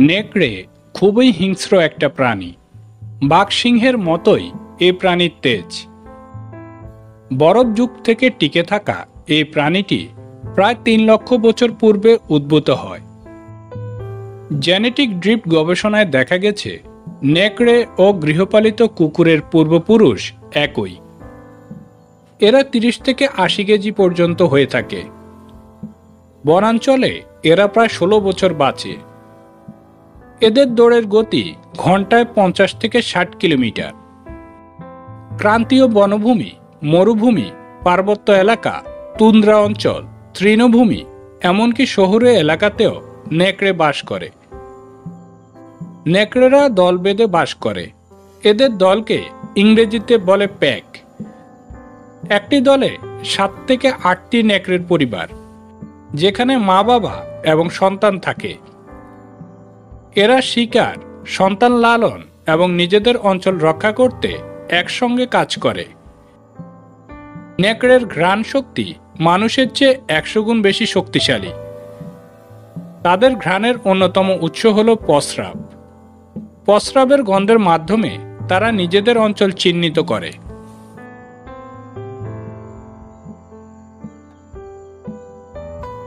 নেকড়ে খুবই হিংস্র একটা প্রাণী। বাঘসিংহের মতোই এই প্রাণীর তেজ। বরফ যুগ থেকে টিকে থাকা এই প্রাণীটি প্রায় তিন লক্ষ বছর পূর্বে উদ্ভূত হয়। জেনেটিক ড্রিপ গবেষণায় দেখা গেছে, নেকড়ে ও গৃহপালিত কুকুরের পূর্বপুরুষ একই। এরা তিরিশ থেকে আশি কেজি পর্যন্ত হয়ে থাকে। বনাঞ্চলে এরা প্রায় ষোলো বছর বাঁচে। এদের দৌড়ের গতি ঘন্টায় পঞ্চাশ থেকে ষাট কিলোমিটার। ক্রান্তীয় বনভূমি, মরুভূমি, পার্বত্য এলাকা, তুন্দ্রা অঞ্চল, তৃণভূমি, এমনকি শহুরে এলাকাতেও নেকড়ে বাস করে। নেকড়েরা দল বেঁধে বাস করে। এদের দলকে ইংরেজিতে বলে প্যাক। একটি দলে সাত থেকে আটটি নেকড়ের পরিবার, যেখানে মা বাবা এবং সন্তান থাকে। এরা শিকার, সন্তান লালন এবং নিজেদের অঞ্চল রক্ষা করতে একসঙ্গে কাজ করে। নেকড়ের ঘ্রাণ শক্তি মানুষের চেয়ে একশো গুণ বেশি শক্তিশালী। তাদের ঘ্রাণের অন্যতম উৎস হল প্রস্রাব প্রস্রাবের গন্ধের মাধ্যমে তারা নিজেদের অঞ্চল চিহ্নিত করে।